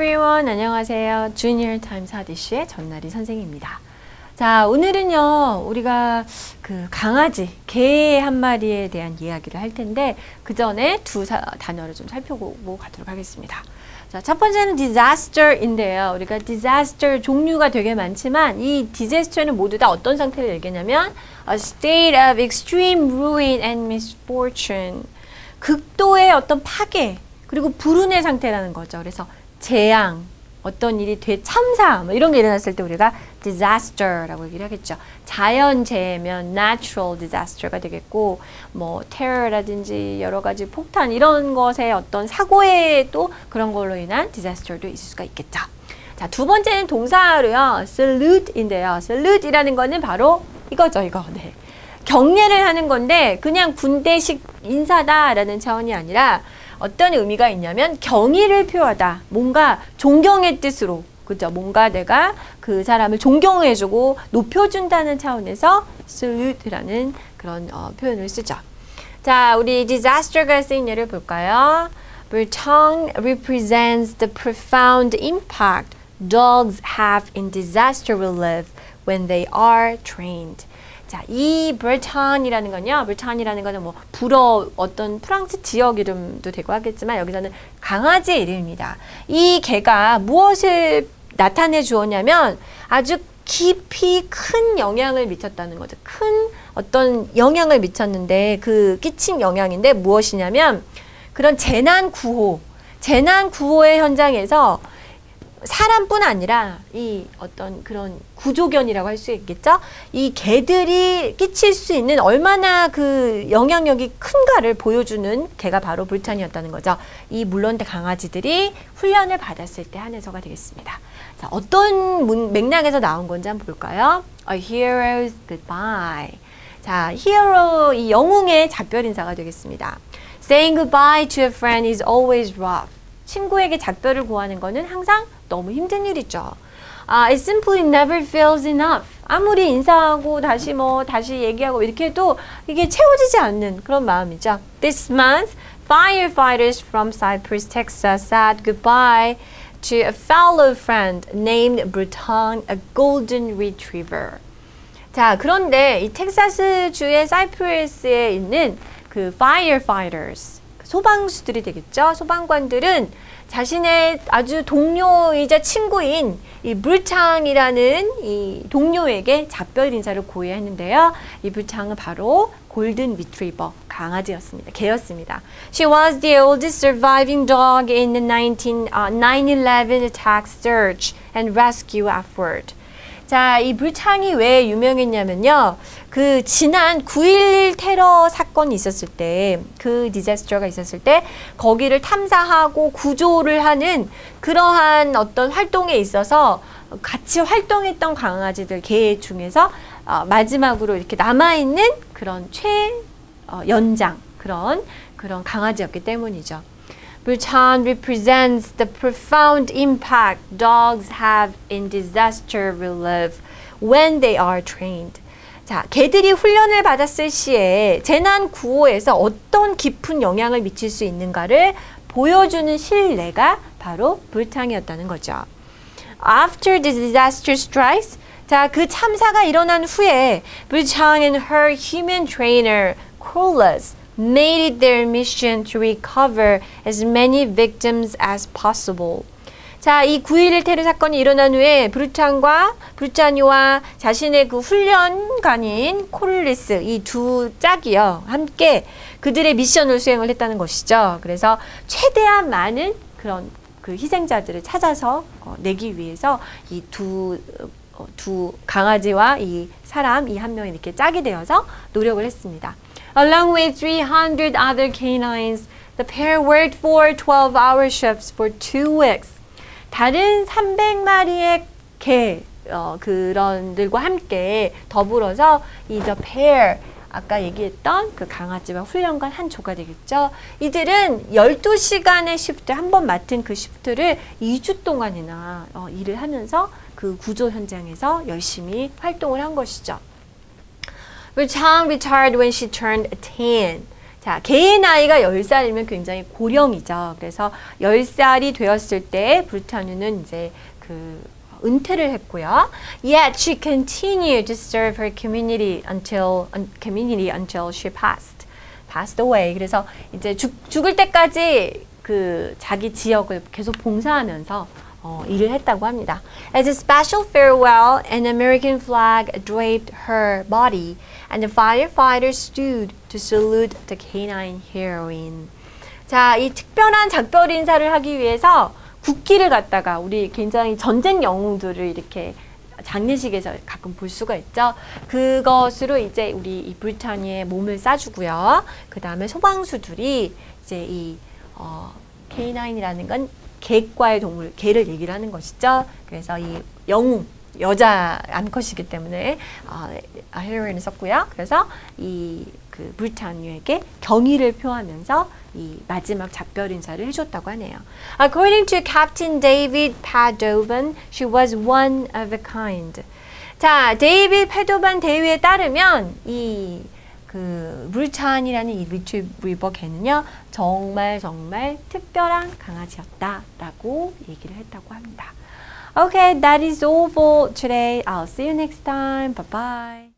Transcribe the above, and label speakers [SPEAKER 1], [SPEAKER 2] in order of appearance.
[SPEAKER 1] everyone. 안녕하세요. 주니어 타임스 하디쉬의 전나리 선생입니다. 자, 오늘은요, 우리가 그 강아지, 개 한 마리에 대한 이야기를 할 텐데, 그 전에 두 사, 단어를 좀 살펴보고 가도록 하겠습니다. 자, 첫 번째는 disaster인데요. 우리가 disaster 종류가 되게 많지만, 이 disaster는 모두 다 어떤 상태를 얘기하냐면, a state of extreme ruin and misfortune. 극도의 어떤 파괴, 그리고 불운의 상태라는 거죠. 그래서 재앙, 어떤 일이 대참사 뭐 이런 게 일어났을 때 우리가 disaster라고 얘기를 하겠죠. 자연재해면 natural disaster가 되겠고 뭐 terror라든지 여러 가지 폭탄 이런 것의 어떤 사고에 또 그런 걸로 인한 disaster도 있을 수가 있겠죠. 자, 두 번째는 동사로요. salute인데요. salute이라는 거는 바로 이거죠, 이거. 네. 경례를 하는 건데 그냥 군대식 인사다라는 차원이 아니라 어떤 의미가 있냐면 경의를 표하다. 뭔가 존경의 뜻으로 그죠? 뭔가 내가 그 사람을 존경해주고 높여준다는 차원에서 salute라는 그런 어, 표현을 쓰죠. 자, 우리 disaster가 쓰인 예를 볼까요? Breton represents the profound impact dogs have in disaster relief when they are trained. 자, 이 브레탄이라는 건요. 브레탄이라는 거는 뭐 불어 어떤 프랑스 지역 이름도 되고 하겠지만 여기서는 강아지 이름입니다. 이 개가 무엇을 나타내 주었냐면 아주 깊이 큰 영향을 미쳤다는 거죠. 큰 어떤 영향을 미쳤는데 그 끼친 영향인데 무엇이냐면 그런 재난 구호, 재난 구호의 현장에서 사람뿐 아니라 이 어떤 그런 구조견이라고 할 수 있겠죠. 이 개들이 끼칠 수 있는 얼마나 그 영향력이 큰가를 보여주는 개가 바로 불탄이었다는 거죠. 이 물론 강아지들이 훈련을 받았을 때 한해서가 되겠습니다. 자, 어떤 문, 맥락에서 나온 건지 한번 볼까요? A hero's goodbye. 자, hero 이 영웅의 작별 인사가 되겠습니다. Saying goodbye to a friend is always rough. 친구에게 작별을 구하는 거는 항상 너무 힘든 일이죠. 아, it simply never feels enough. 아무리 인사하고 다시 뭐 다시 얘기하고 이렇게 해도 이게 채워지지 않는 그런 마음이죠. This month, firefighters from Cypress, Texas said goodbye to a fellow friend named Breton, a golden retriever. 자, 그런데 이 텍사스 주의 사이프레스에 있는 그 firefighters, 소방수들이 되겠죠. 소방관들은 자신의 아주 동료이자 친구인 이 불창이라는 이 동료에게 작별 인사를 고해야 했는데요. 이 불창은 바로 골든 리트리버 강아지였습니다. 개였습니다. She was the oldest surviving dog in the 19, uh, 9/11 attack search and rescue effort. 자, 이 불창이 왜 유명했냐면요. 그 지난 9.11 테러 사건이 있었을 때, 그 디자스터가 있었을 때, 거기를 탐사하고 구조를 하는 그러한 어떤 활동에 있어서 같이 활동했던 강아지들 개 중에서 어, 마지막으로 이렇게 남아있는 그런 최 어, 연장 그런 그런 강아지였기 때문이죠. Bhutan represents the profound impact dogs have in disaster relief when they are trained. 자, 개들이 훈련을 받았을 시에 재난 구호에서 어떤 깊은 영향을 미칠 수 있는가를 보여주는 신뢰가 바로 불탕이었다는 거죠. After the disaster strikes, 자, 그 참사가 일어난 후에 Bhutan and her human trainer, Corliss, made it their mission to recover as many victims as possible. 자, 이 9.11 테러 사건이 일어난 후에 브루찬과 브루찬이와 자신의 그 훈련관인 콜리스 이 두 짝이요. 함께 그들의 미션을 수행을 했다는 것이죠. 그래서 최대한 많은 그런 그 희생자들을 찾아서 어, 내기 위해서 이두 어, 두 강아지와 이 사람 이 한 명이 이렇게 짝이 되어서 노력을 했습니다. Along with 300 other canines, the pair worked for 12-hour shifts for two weeks. 다른 300마리의 개 어, 그런들과 함께 더불어서 이 the pair 아까 얘기했던 그 강아지와 훈련관 한 조가 되겠죠. 이들은 12시간의 시프트 한 번 맡은 그 시프트를 2주 동안이나 어, 일을 하면서 그 구조 현장에서 열심히 활동을 한 것이죠. Rutan retired when she turned 10. 자, 개의 나이가 10살이면 굉장히 고령이죠. 그래서 10살이 되었을 때 브루타누는 이제 그 은퇴를 했고요. Yet she continued to serve her community until un, community until she passed passed away. 그래서 이제 죽, 죽을 때까지 그 자기 지역을 계속 봉사하면서 어, 일을 했다고 합니다. As a special farewell, an American flag draped her body, and the firefighters stood to salute the canine heroine. 자, 이 특별한 작별 인사를 하기 위해서 국기를 갖다가 우리 굉장히 전쟁 영웅들을 이렇게 장례식에서 가끔 볼 수가 있죠. 그것으로 이제 우리 이 브리타니의 몸을 싸주고요. 그 다음에 소방수들이 이제 이 어, K9이라는 건 개과의 동물, 개를 얘기를 하는 것이죠. 그래서 이 영웅, 여자 암컷이기 때문에 어, 헤로인을 썼고요. 그래서 이 그 브리타니에게 경의를 표하면서 이 마지막 작별 인사를 해줬다고 하네요. According to Captain David Padovan, she was one of a kind. 자, 데이빗 패도반 대위에 따르면 이 그 물찬이라는 이 리트리버 개는요 정말 정말 특별한 강아지였다라고 얘기를 했다고 합니다. Okay, that is all for today. I'll see you next time. Bye bye.